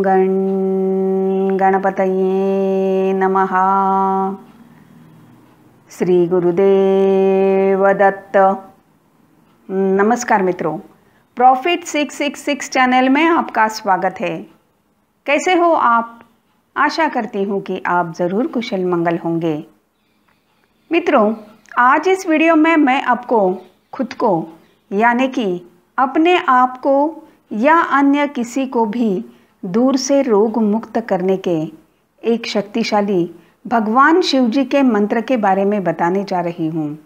गण, गणपतये नमः। श्री गुरुदेव दत्त नमस्कार मित्रों profit six six six channel में आपका स्वागत है। कैसे हो आप? आशा करती हूँ कि आप ज़रूर कुशल मंगल होंगे। मित्रों, आज इस वीडियो में मैं आपको, खुद को, यानी कि अपने आप को या अन्य किसी को भी दूर से रोग मुक्त करने के एक शक्तिशाली भगवान शिव जी के मंत्र के बारे में बताने जा रही हूँ।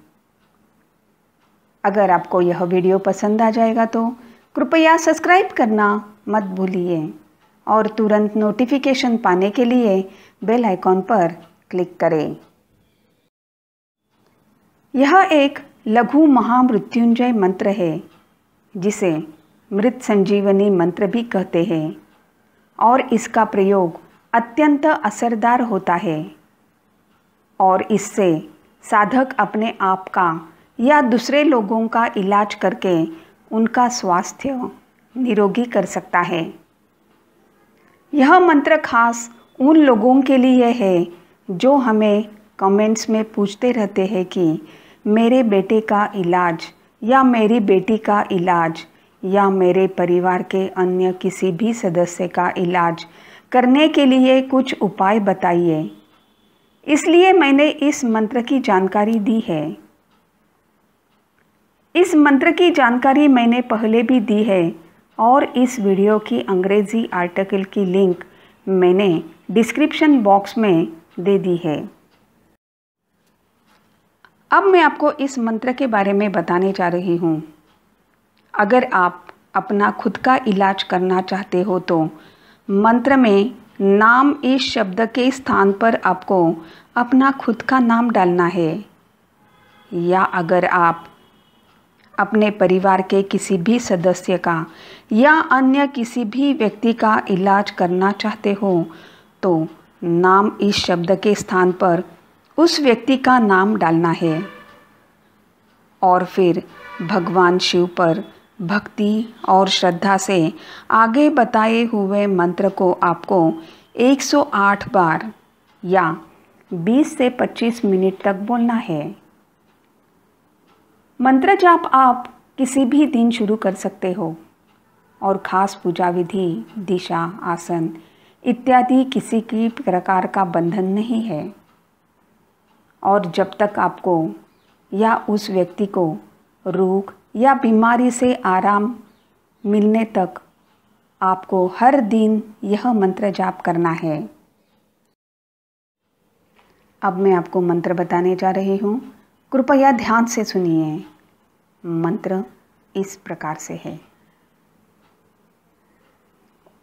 अगर आपको यह वीडियो पसंद आ जाएगा तो कृपया सब्सक्राइब करना मत भूलिए और तुरंत नोटिफिकेशन पाने के लिए बेल आइकॉन पर क्लिक करें। यह एक लघु महामृत्युंजय मंत्र है, जिसे मृत संजीवनी मंत्र भी कहते हैं। और इसका प्रयोग अत्यंत असरदार होता है। और इससे साधक अपने आप का या दूसरे लोगों का इलाज करके उनका स्वास्थ्य निरोगी कर सकता है। यह मंत्र खास उन लोगों के लिए है जो हमें कमेंट्स में पूछते रहते हैं कि मेरे बेटे का इलाज या मेरी बेटी का इलाज या मेरे परिवार के अन्य किसी भी सदस्य का इलाज करने के लिए कुछ उपाय बताइए। इसलिए मैंने इस मंत्र की जानकारी दी है। इस मंत्र की जानकारी मैंने पहले भी दी है और इस वीडियो की अंग्रेज़ी आर्टिकल की लिंक मैंने डिस्क्रिप्शन बॉक्स में दे दी है। अब मैं आपको इस मंत्र के बारे में बताने जा रही हूँ। अगर आप अपना खुद का इलाज करना चाहते हो तो मंत्र में नाम इस शब्द के स्थान पर आपको अपना खुद का नाम डालना है। या अगर आप अपने परिवार के किसी भी सदस्य का या अन्य किसी भी व्यक्ति का इलाज करना चाहते हो तो नाम इस शब्द के स्थान पर उस व्यक्ति का नाम डालना है। और फिर भगवान शिव पर भक्ति और श्रद्धा से आगे बताए हुए मंत्र को आपको 108 बार या 20 से 25 मिनट तक बोलना है। मंत्र जाप आप किसी भी दिन शुरू कर सकते हो और ख़ास पूजा विधि, दिशा, आसन इत्यादि किसी की प्रकार का बंधन नहीं है। और जब तक आपको या उस व्यक्ति को रोग या बीमारी से आराम मिलने तक आपको हर दिन यह मंत्र जाप करना है। अब मैं आपको मंत्र बताने जा रही हूँ। कृपया ध्यान से सुनिए। मंत्र इस प्रकार से है।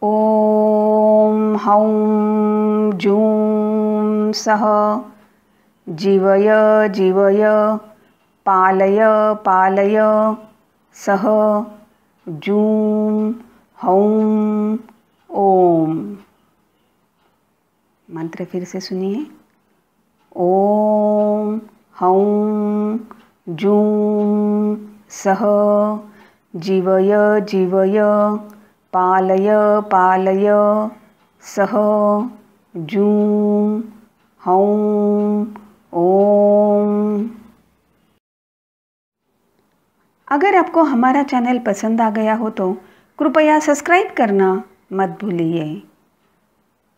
ओम हौं जूं सह। जीवय जीवय पालय पालय। सह, जूं, हौं, ओम। मंत्र फिर से सुनिए। ओम, हौं, जूं, सह, जीवय जीवय। पालय पालय। सह, जूं, हौं, ओम। अगर आपको हमारा चैनल पसंद आ गया हो तो कृपया सब्सक्राइब करना मत भूलिए।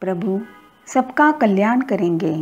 प्रभु सबका कल्याण करेंगे।